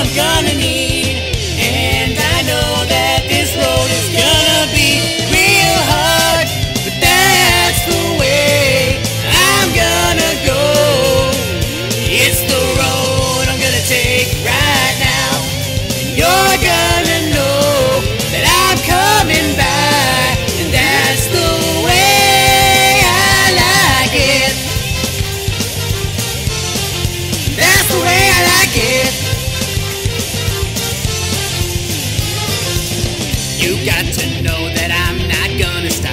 I'm gonna need. You got to know that I'm not gonna stop.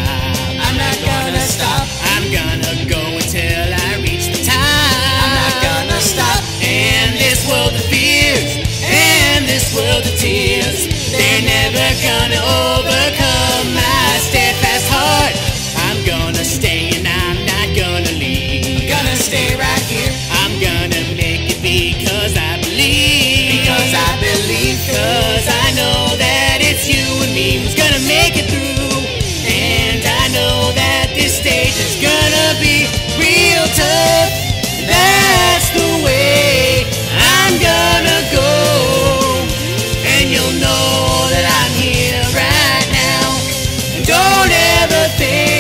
I'm not gonna stop. I'm gonna go until I reach the top. I'm not gonna stop. And this world of fears, and this world of tears, they're never gonna overcome my steadfast heart. I'm gonna stay. race is gonna be real tough. That's the way I'm gonna go. And you'll know that I'm here right now. Don't ever think.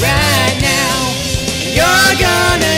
right now. You're gonna.